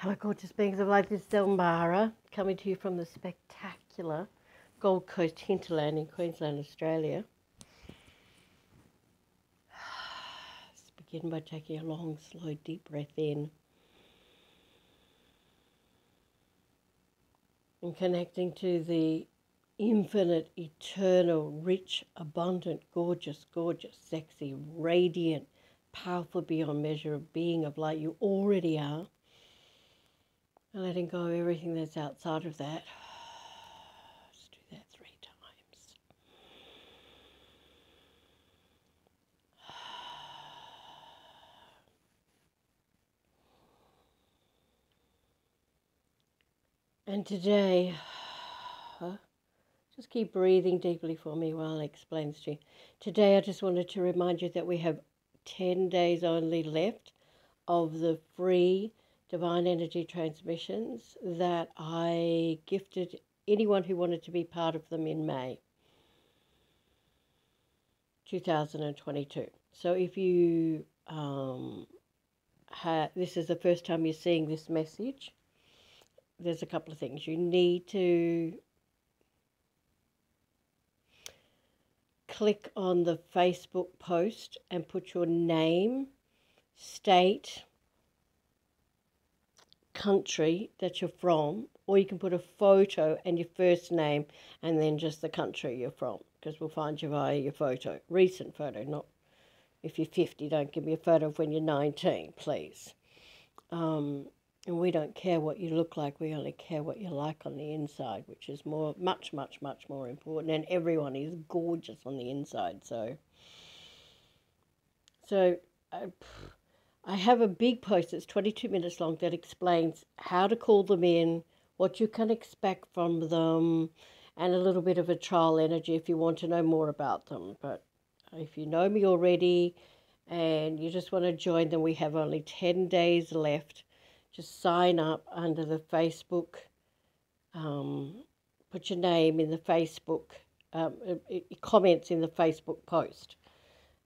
Hello, gorgeous beings of light. This is el Ma Ra coming to you from the spectacular Gold Coast hinterland in Queensland, Australia. Let's begin by taking a long, slow, deep breath in and connecting to the infinite, eternal, rich, abundant, gorgeous, gorgeous, sexy, radiant, powerful beyond measure of being of light you already are and letting go of everything that's outside of that. Let's do that three times. And today, just keep breathing deeply for me while I explain to you. Today, I just wanted to remind you that we have 10 days only left of the free divine energy transmissions that I gifted anyone who wanted to be part of them in May 2022. So if you um, ha- this is the first time you're seeing this message, there's a couple of things you need to click on the Facebook post and put your name, state, country that you're from, or you can put a photo and your first name and then just the country you're from, because we'll find you via your photo, recent photo, not if you're 50, don't give me a photo of when you're 19, please. Um, and we don't care what you look like, we only care what you like on the inside, which is more, much, much, much more important. And everyone is gorgeous on the inside, so. So, uh, I have a big post that's 22 minutes long that explains how to call them in, what you can expect from them, and a little bit of a trial energy if you want to know more about them. But if you know me already and you just want to join them, we have only 10 days left. Just sign up under the Facebook, um, put your name in the Facebook, um, comments in the Facebook post,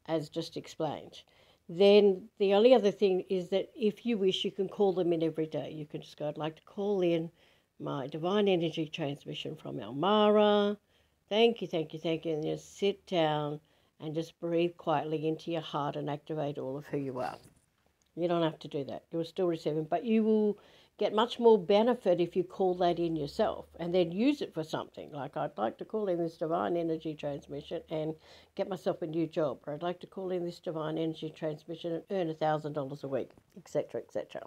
as just explained then the only other thing is that if you wish, you can call them in every day. You can just go, I'd like to call in my divine energy transmission from el Ma Ra. Thank you, thank you, thank you. And just sit down and just breathe quietly into your heart and activate all of who you are. You don't have to do that. You'll still receive them, but you will get much more benefit if you call that in yourself and then use it for something. Like I'd like to call in this divine energy transmission and get myself a new job, or I'd like to call in this divine energy transmission and earn a thousand dollars a week, etc., etc.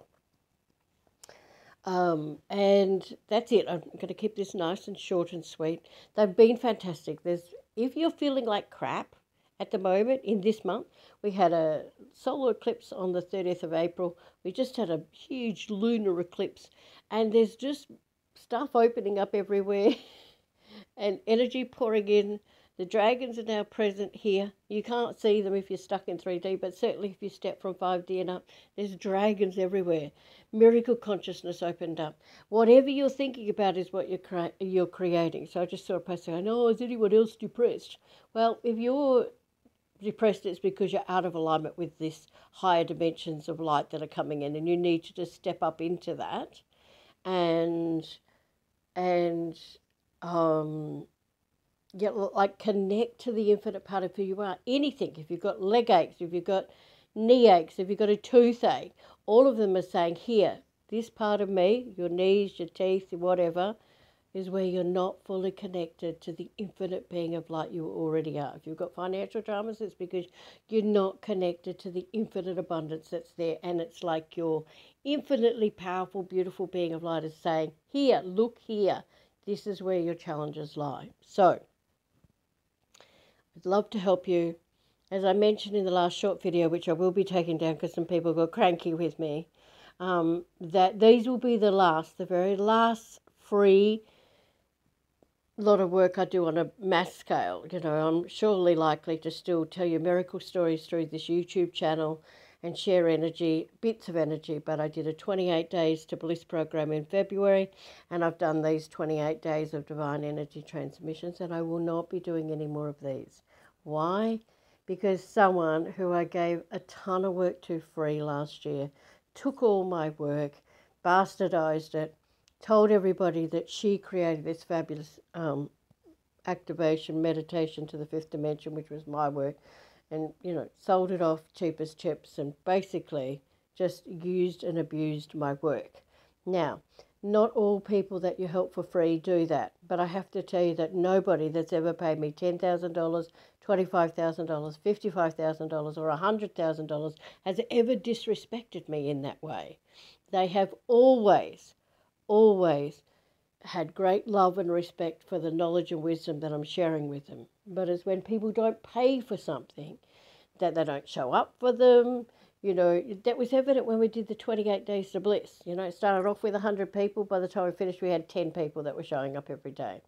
Um, and that's it. I'm going to keep this nice and short and sweet. They've been fantastic. There's if you're feeling like crap, at the moment in this month. We had a solar eclipse on the 30th of April. We just had a huge lunar eclipse, and there's just stuff opening up everywhere and energy pouring in. The dragons are now present here. You can't see them if you're stuck in 3D, but certainly if you step from 5D and up, there's dragons everywhere. Miracle consciousness opened up. Whatever you're thinking about is what you're, cre- you're creating. So I just saw a post saying, oh, is anyone else depressed? Well, if you're depressed, it's because you're out of alignment with this higher dimensions of light that are coming in, and you need to just step up into that, and and um, get like connect to the infinite part of who you are. Anything, if you've got leg aches, if you've got knee aches, if you've got a toothache, all of them are saying here, this part of me, your knees, your teeth, whatever is where you're not fully connected to the infinite being of light you already are. If you've got financial dramas, it's because you're not connected to the infinite abundance that's there. And it's like your infinitely powerful, beautiful being of light is saying, Here, look here. This is where your challenges lie. So, I'd love to help you. As I mentioned in the last short video, which I will be taking down because some people got cranky with me, um, that these will be the last, the very last free lot of work I do on a mass scale. You know, I'm surely likely to still tell you miracle stories through this YouTube channel and share energy, bits of energy. But I did a 28 days to bliss program in February, and I've done these 28 days of divine energy transmissions, and I will not be doing any more of these. Why? Because someone who I gave a ton of work to free last year took all my work bastardized it, told everybody that she created this fabulous um, activation meditation to the fifth dimension, which was my work, and you know sold it off cheap as chips, and basically just used and abused my work. Now, not all people that you help for free do that, but I have to tell you that nobody that's ever paid me $10,000, $25,000, $55,000, or $100,000 has ever disrespected me in that way. They have always, always had great love and respect for the knowledge and wisdom that I'm sharing with them. But it's when people don't pay for something, that they don't show up for them, you know, that was evident when we did the 28 Days to Bliss. You know, it started off with 100 people. By the time we finished, we had 10 people that were showing up every day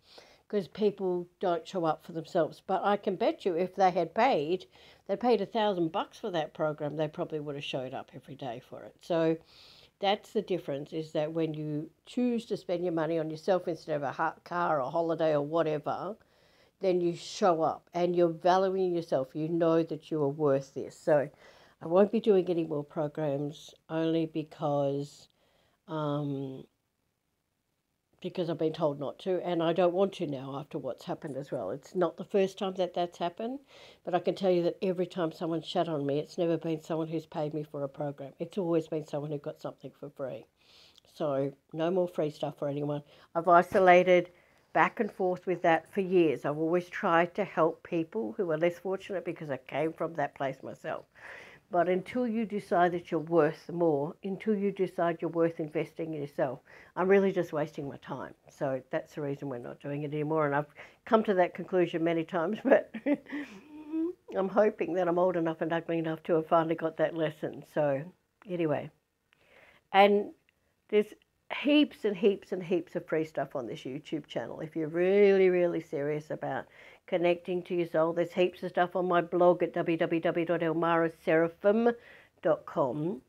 because people don't show up for themselves. But I can bet you if they had paid, they paid a thousand bucks for that program, they probably would have showed up every day for it. So that's the difference is that when you choose to spend your money on yourself instead of a car or holiday or whatever, then you show up and you're valuing yourself. You know that you are worth this. So I won't be doing any more programs only because um, because I've been told not to, and I don't want to now after what's happened as well. It's not the first time that that's happened, but I can tell you that every time someone's shut on me, it's never been someone who's paid me for a program. It's always been someone who got something for free. So no more free stuff for anyone. I've isolated back and forth with that for years. I've always tried to help people who are less fortunate because I came from that place myself. But until you decide that you're worth more, until you decide you're worth investing in yourself, I'm really just wasting my time. So that's the reason we're not doing it anymore. And I've come to that conclusion many times, but mm-hmm. I'm hoping that I'm old enough and ugly enough to have finally got that lesson. So, anyway, and there's heaps and heaps and heaps of free stuff on this YouTube channel. If you're really, really serious about connecting to your soul, there's heaps of stuff on my blog at www.elmaraseraphim.com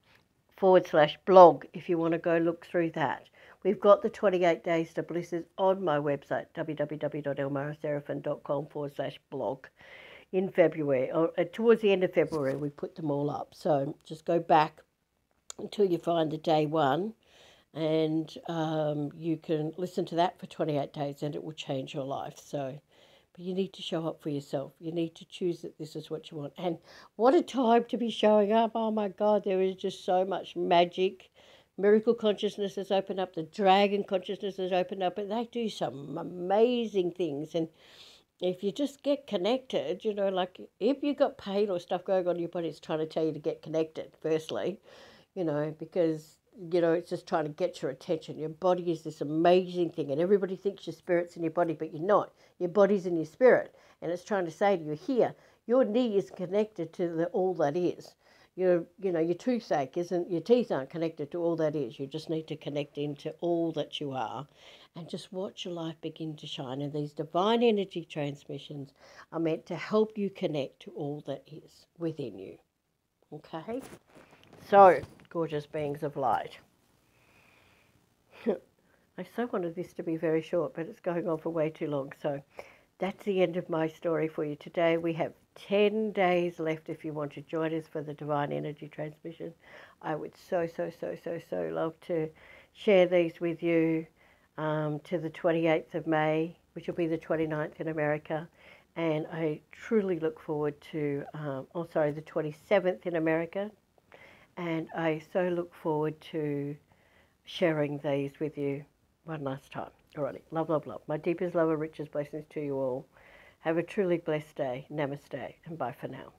forward slash blog if you want to go look through that. We've got the 28 Days to Blisses on my website, www.elmaraseraphim.com forward slash blog in February, or uh, towards the end of February, we put them all up. So just go back until you find the day one and um, you can listen to that for 28 days and it will change your life. So, you need to show up for yourself. You need to choose that this is what you want. And what a time to be showing up. Oh my God, there is just so much magic. Miracle consciousness has opened up, the dragon consciousness has opened up, and they do some amazing things. And if you just get connected, you know, like if you've got pain or stuff going on in your body, it's trying to tell you to get connected, firstly, you know, because you know, it's just trying to get your attention. Your body is this amazing thing, and everybody thinks your spirit's in your body, but you're not. Your body's in your spirit, and it's trying to say to you, here, your knee is connected to the, all that is. Your, you know, your toothache isn't, your teeth aren't connected to all that is. You just need to connect into all that you are and just watch your life begin to shine. And these divine energy transmissions are meant to help you connect to all that is within you. Okay? So, gorgeous beings of light. I so wanted this to be very short, but it's going on for way too long. So that's the end of my story for you today. We have 10 days left if you want to join us for the Divine Energy Transmission. I would so, so, so, so, so love to share these with you um, to the 28th of May, which will be the 29th in America. And I truly look forward to, um, oh, sorry, the 27th in America, and I so look forward to sharing these with you one last time. Alrighty, love, love, love. My deepest love and richest blessings to you all. Have a truly blessed day. Namaste, and bye for now.